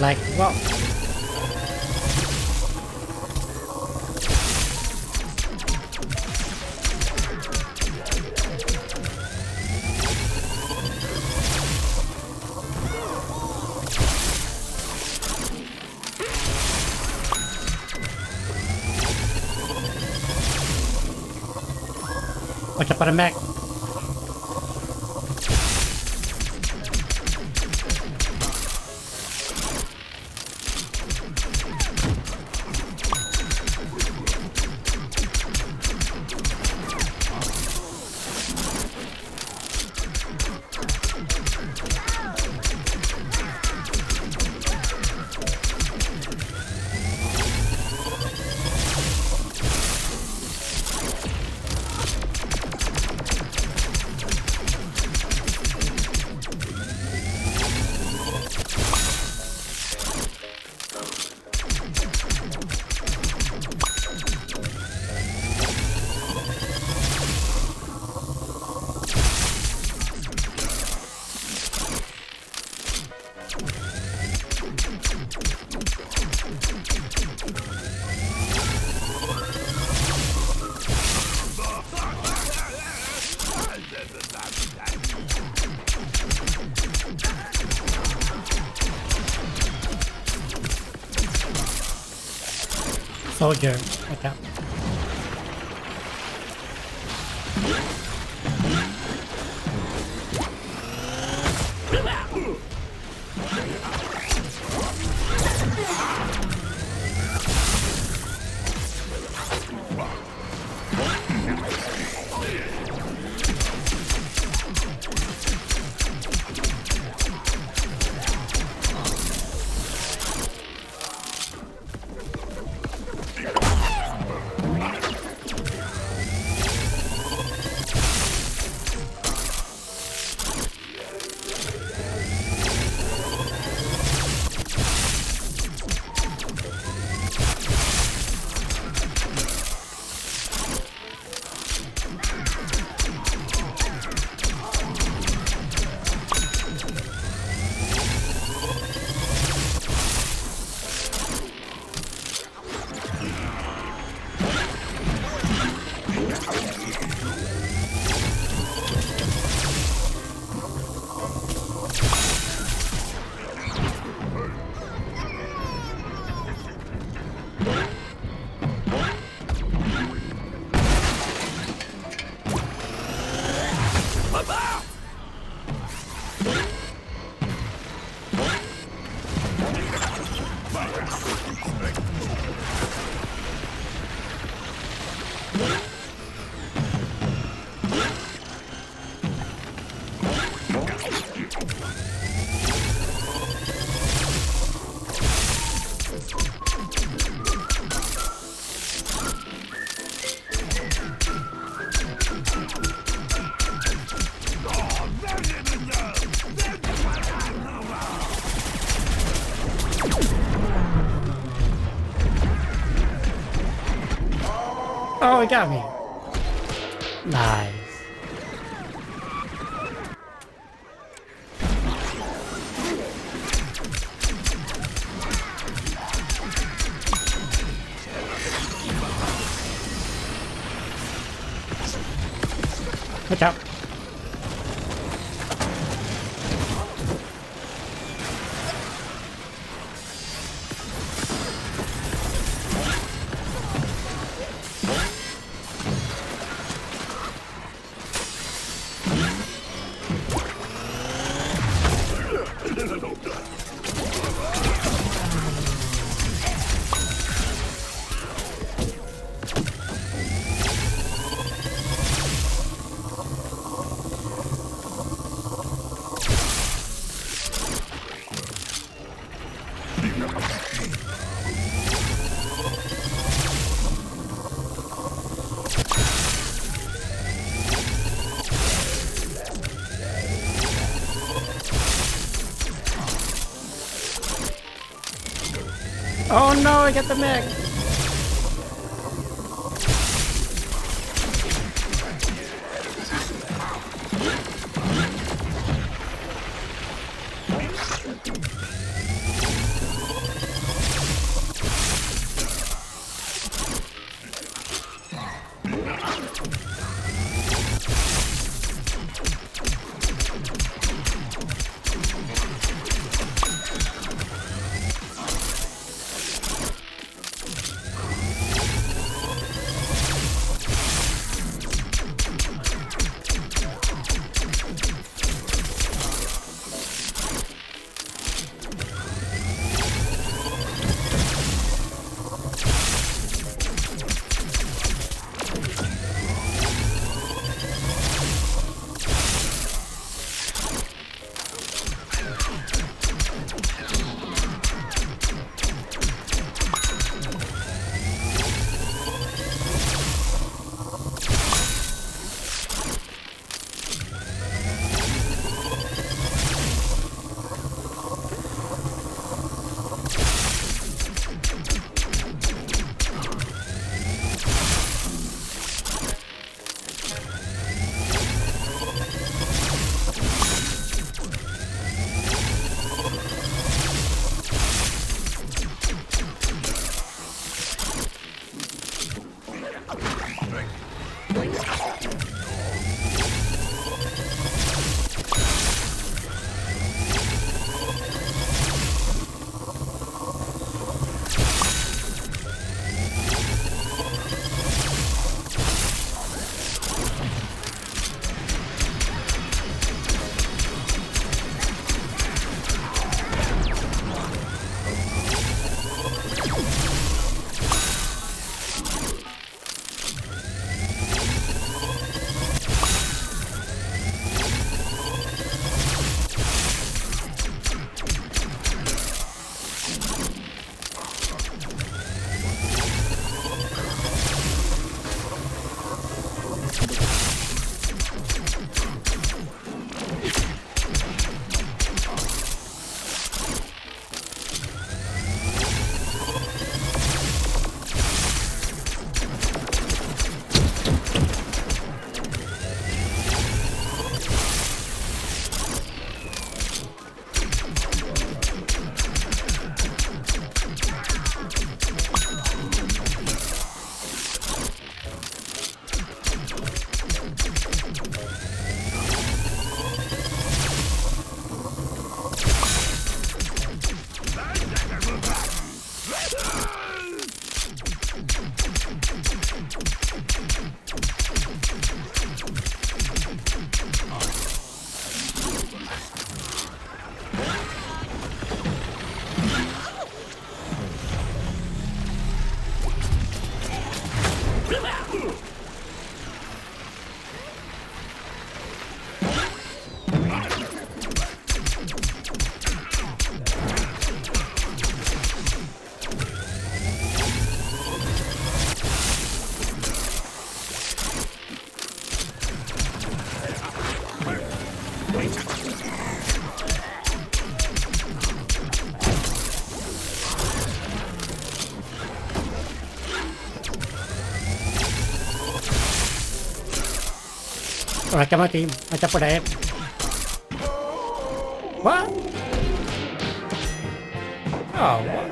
Like wow. Oh, cepat Mac. Soldier. Watch out. Got me. Nice. Watch out. Oh no, I got the mech. macam macam macam pedep. What? Oh, what?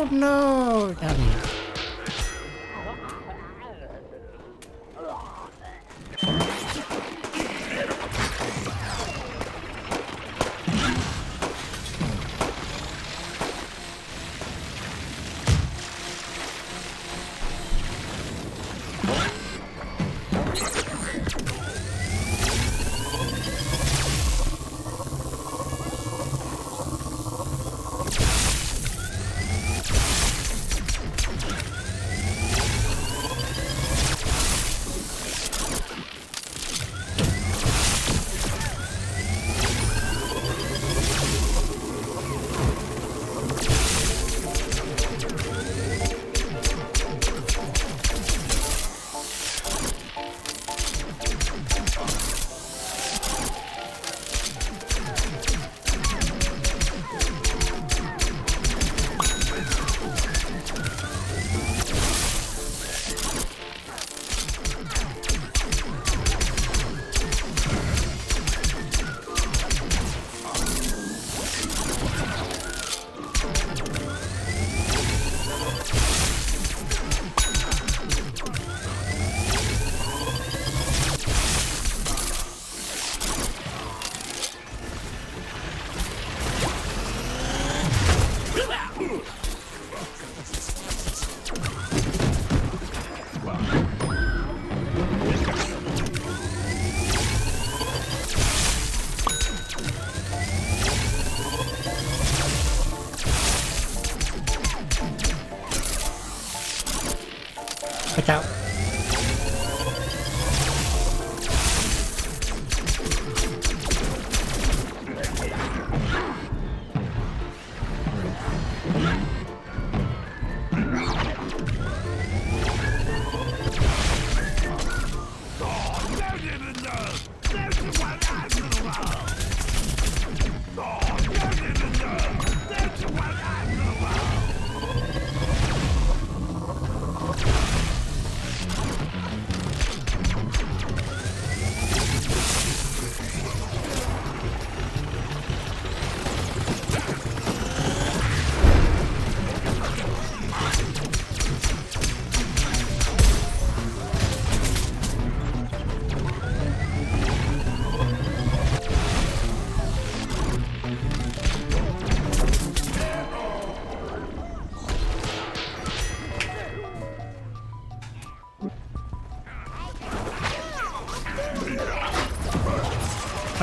Oh no! Damn it.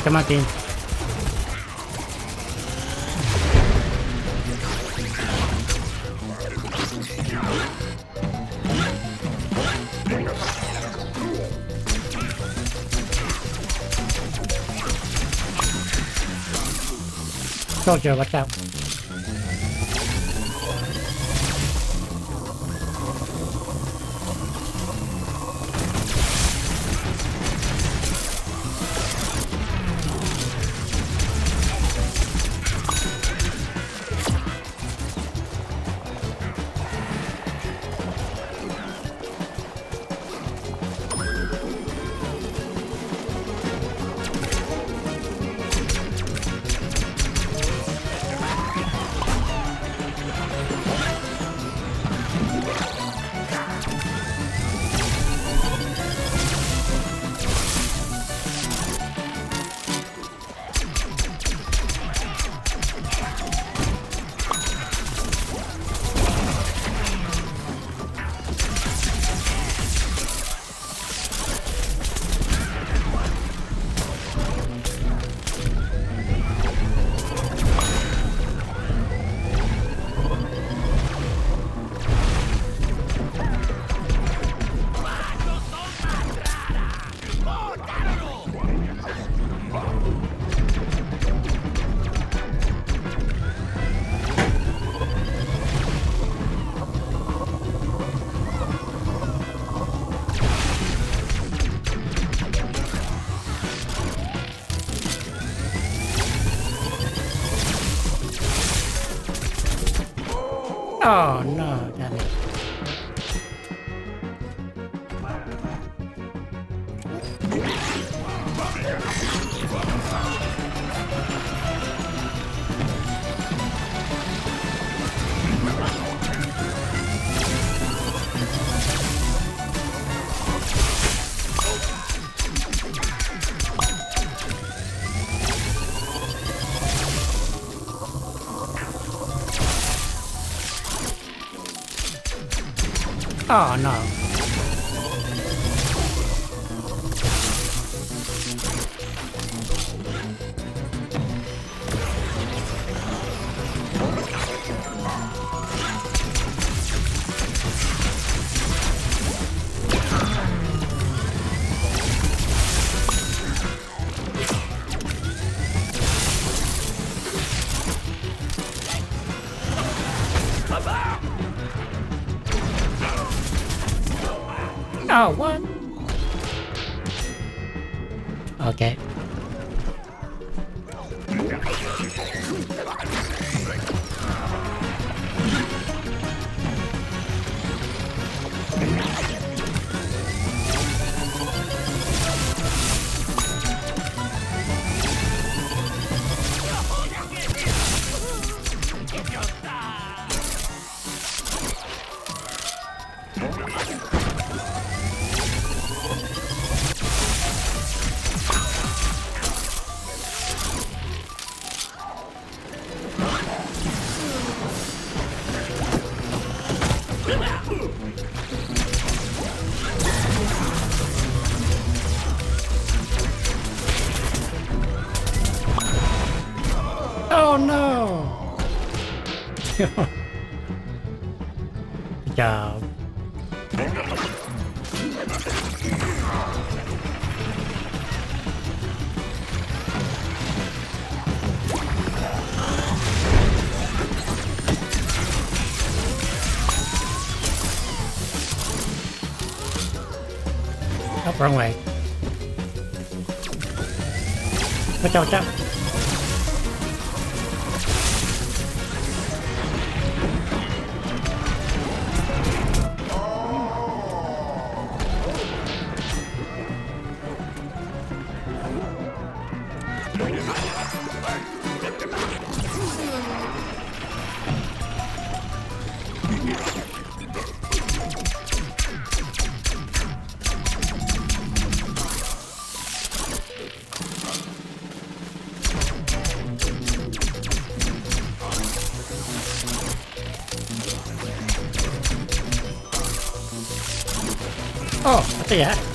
Pakai mati. Soldier, watch out. Oh no. Oh, what? Okay. Oh no! Job. Oh, wrong way. Watch out, watch out. Oh,